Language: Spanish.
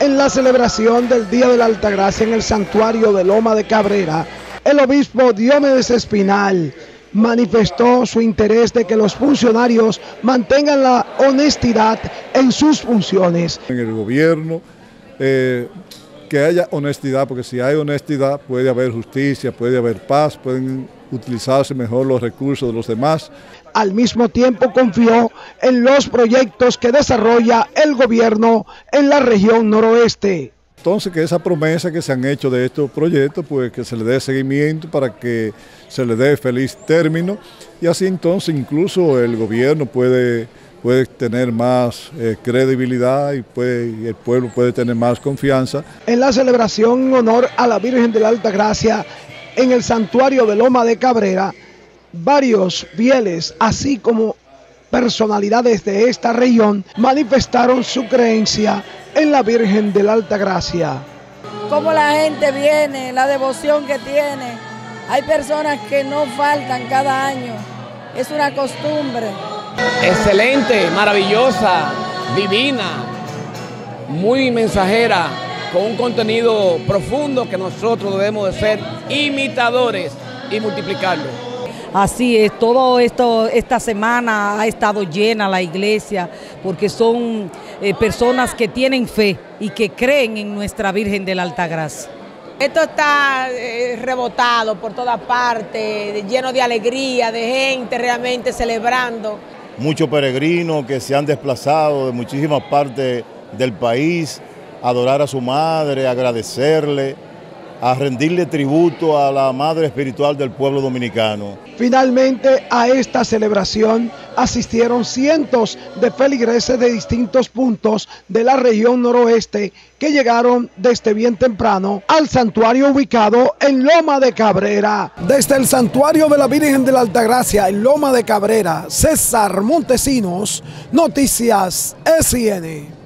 En la celebración del Día de la Altagracia en el santuario de Loma de Cabrera, el obispo Diomedes Espinal manifestó su interés de que los funcionarios mantengan la honestidad en sus funciones. En el gobierno, eh, que haya honestidad, porque si hay honestidad puede haber justicia, puede haber paz, pueden utilizarse mejor los recursos de los demás. Al mismo tiempo confió en los proyectos que desarrolla el gobierno en la región noroeste. Entonces que esa promesa que se han hecho de estos proyectos, pues que se le dé seguimiento para que se le dé feliz término y así entonces incluso el gobierno puede, puede tener más eh, credibilidad y, puede, el pueblo puede tener más confianza. En la celebración en honor a la Virgen de la Alta Gracia en el santuario de Loma de Cabrera, varios fieles, así como personalidades de esta región, manifestaron su creencia en la Virgen de la Alta Gracia. Como la gente viene, la devoción que tiene. Hay personas que no faltan cada año. Es una costumbre. Excelente, maravillosa, divina, muy mensajera, con un contenido profundo que nosotros debemos de ser imitadores y multiplicarlo. Así es, todo esto, esta semana ha estado llena la iglesia porque son eh, personas que tienen fe y que creen en nuestra Virgen de la Altagracia. Esto está eh, rebotado por todas partes, lleno de alegría, de gente realmente celebrando. Muchos peregrinos que se han desplazado de muchísimas partes del país adorar a su madre, agradecerle a rendirle tributo a la madre espiritual del pueblo dominicano. Finalmente a esta celebración asistieron cientos de feligreses de distintos puntos de la región noroeste que llegaron desde bien temprano al santuario ubicado en Loma de Cabrera. Desde el santuario de la Virgen de la Altagracia en Loma de Cabrera, César Montesinos, Noticias SN.